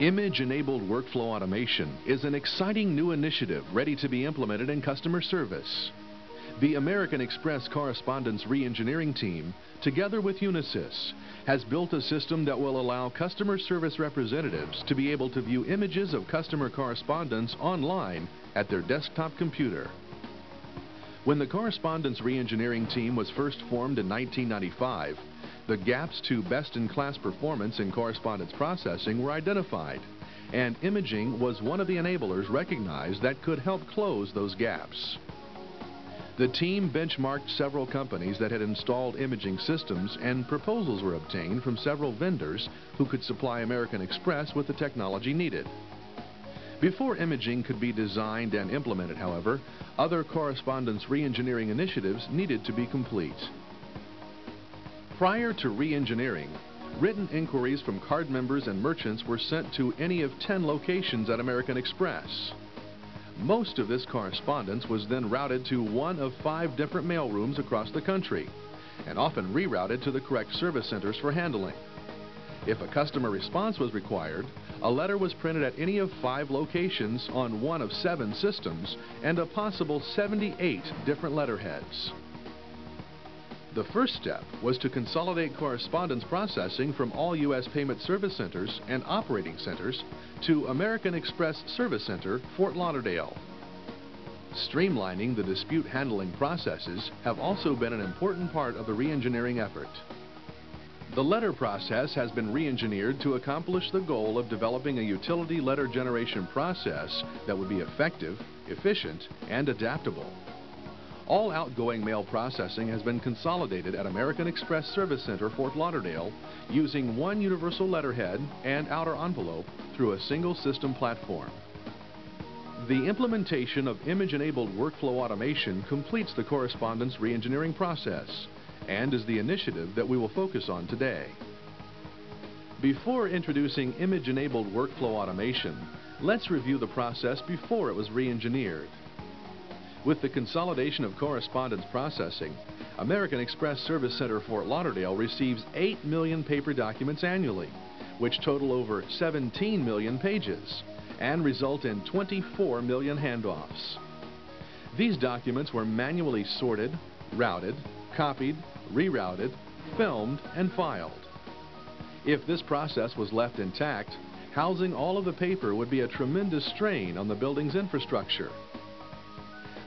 Image-enabled workflow automation is an exciting new initiative ready to be implemented in customer service. The American Express Correspondence Reengineering Team, together with Unisys, has built a system that will allow customer service representatives to be able to view images of customer correspondence online at their desktop computer. When the Correspondence Reengineering Team was first formed in 1995, the gaps to best-in-class performance in correspondence processing were identified, and imaging was one of the enablers recognized that could help close those gaps. The team benchmarked several companies that had installed imaging systems and proposals were obtained from several vendors who could supply American Express with the technology needed. Before imaging could be designed and implemented, however, other correspondence reengineering initiatives needed to be complete. Prior to re-engineering, written inquiries from card members and merchants were sent to any of 10 locations at American Express. Most of this correspondence was then routed to one of five different mailrooms across the country, and often rerouted to the correct service centers for handling. If a customer response was required, a letter was printed at any of five locations on one of seven systems and a possible 78 different letterheads. The first step was to consolidate correspondence processing from all U.S. payment service centers and operating centers to American Express Service Center, Fort Lauderdale. Streamlining the dispute handling processes have also been an important part of the reengineering effort. The letter process has been reengineered to accomplish the goal of developing a utility letter generation process that would be effective, efficient, and adaptable. All outgoing mail processing has been consolidated at American Express Service Center, Fort Lauderdale, using one universal letterhead and outer envelope through a single system platform. The implementation of image-enabled workflow automation completes the correspondence reengineering process and is the initiative that we will focus on today. Before introducing image-enabled workflow automation, let's review the process before it was reengineered. With the consolidation of correspondence processing, American Express Service Center Fort Lauderdale receives 8 million paper documents annually, which total over 17 million pages and result in 24 million handoffs. These documents were manually sorted, routed, copied, rerouted, filmed, and filed. If this process was left intact, housing all of the paper would be a tremendous strain on the building's infrastructure.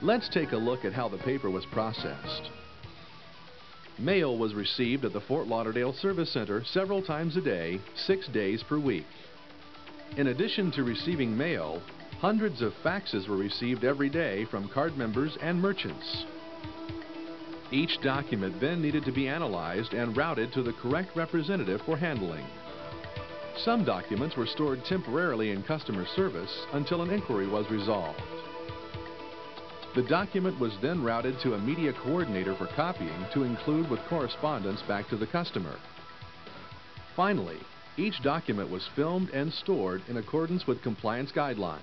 Let's take a look at how the paper was processed. Mail was received at the Fort Lauderdale Service Center several times a day, six days per week. In addition to receiving mail, hundreds of faxes were received every day from card members and merchants. Each document then needed to be analyzed and routed to the correct representative for handling. Some documents were stored temporarily in customer service until an inquiry was resolved. The document was then routed to a media coordinator for copying to include with correspondence back to the customer. Finally, each document was filmed and stored in accordance with compliance guidelines.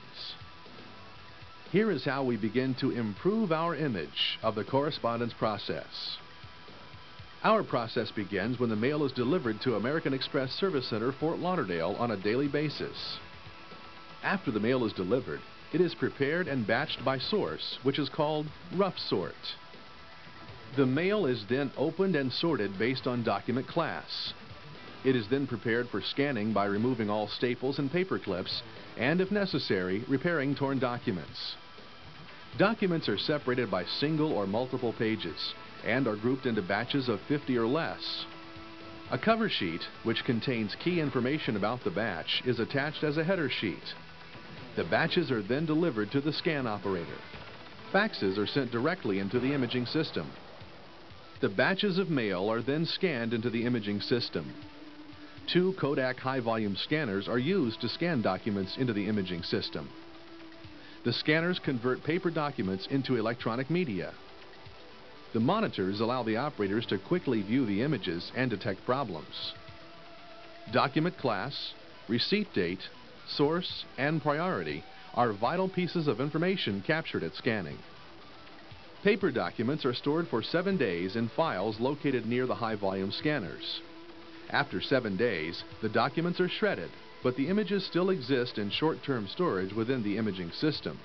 Here is how we begin to improve our image of the correspondence process. Our process begins when the mail is delivered to American Express Service Center, Fort Lauderdale on a daily basis. After the mail is delivered, it is prepared and batched by source, which is called rough sort. The mail is then opened and sorted based on document class. It is then prepared for scanning by removing all staples and paper clips, and if necessary, repairing torn documents. Documents are separated by single or multiple pages and are grouped into batches of 50 or less. A cover sheet, which contains key information about the batch, is attached as a header sheet. The batches are then delivered to the scan operator. Faxes are sent directly into the imaging system. The batches of mail are then scanned into the imaging system. Two Kodak high-volume scanners are used to scan documents into the imaging system. The scanners convert paper documents into electronic media. The monitors allow the operators to quickly view the images and detect problems. Document class, receipt date, source, and priority are vital pieces of information captured at scanning. Paper documents are stored for seven days in files located near the high-volume scanners. After seven days, the documents are shredded, but the images still exist in short-term storage within the imaging system.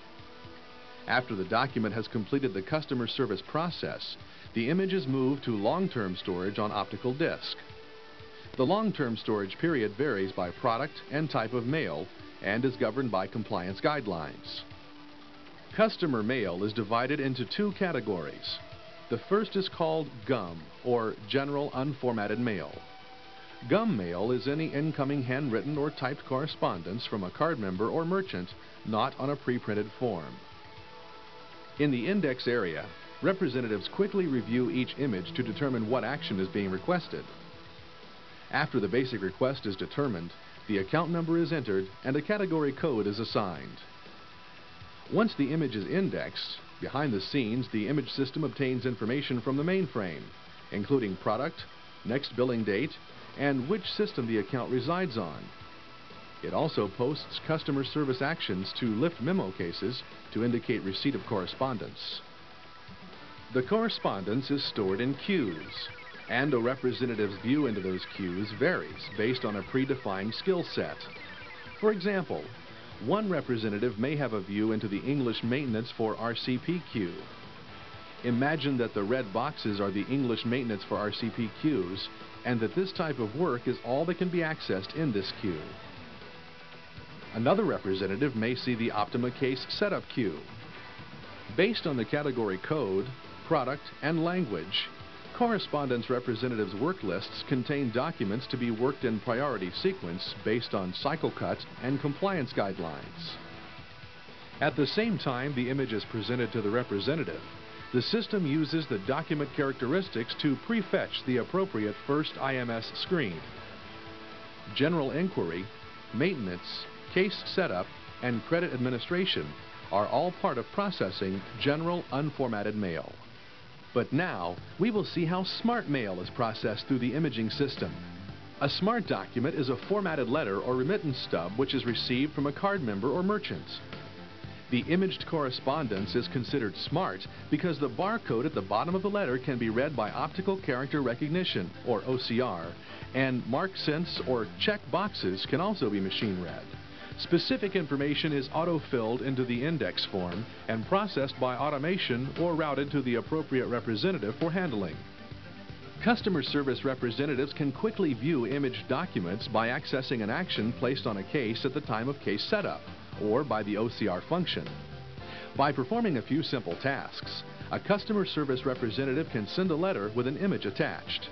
After the document has completed the customer service process, the image is moved to long-term storage on optical disc. The long-term storage period varies by product and type of mail and is governed by compliance guidelines. Customer mail is divided into two categories. The first is called GUM, or General Unformatted Mail. GUM mail is any incoming handwritten or typed correspondence from a card member or merchant not on a pre-printed form. In the index area, representatives quickly review each image to determine what action is being requested. After the basic request is determined, the account number is entered and a category code is assigned. Once the image is indexed, behind the scenes the image system obtains information from the mainframe, including product, next billing date, and which system the account resides on. It also posts customer service actions to lift memo cases to indicate receipt of correspondence. The correspondence is stored in queues, and a representative's view into those queues varies based on a predefined skill set. For example, one representative may have a view into the English maintenance for RCP queue. Imagine that the red boxes are the English maintenance for RCP queues, and that this type of work is all that can be accessed in this queue. Another representative may see the Optima case setup queue. Based on the category code, product, and language, correspondence representatives' work lists contain documents to be worked in priority sequence based on cycle cut and compliance guidelines. At the same time the image is presented to the representative, the system uses the document characteristics to prefetch the appropriate first IMS screen. General inquiry, maintenance, case setup, and credit administration are all part of processing general unformatted mail. But now, we will see how smart mail is processed through the imaging system. A smart document is a formatted letter or remittance stub which is received from a card member or merchant. The imaged correspondence is considered smart because the barcode at the bottom of the letter can be read by optical character recognition, or OCR, and mark sense or check boxes can also be machine read. Specific information is auto-filled into the index form and processed by automation or routed to the appropriate representative for handling. Customer service representatives can quickly view imaged documents by accessing an action placed on a case at the time of case setup, or by the OCR function. By performing a few simple tasks, a customer service representative can send a letter with an image attached.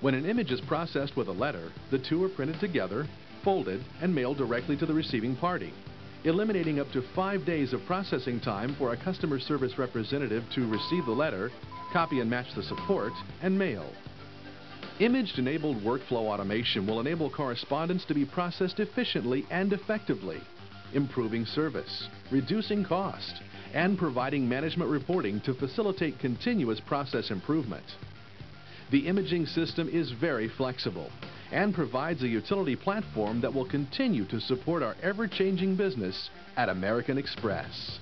When an image is processed with a letter, the two are printed together folded, and mailed directly to the receiving party, eliminating up to five days of processing time for a customer service representative to receive the letter, copy and match the support, and mail. Image-enabled workflow automation will enable correspondence to be processed efficiently and effectively, improving service, reducing cost, and providing management reporting to facilitate continuous process improvement. The imaging system is very flexible and provides a utility platform that will continue to support our ever-changing business at American Express.